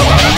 Oh, my God.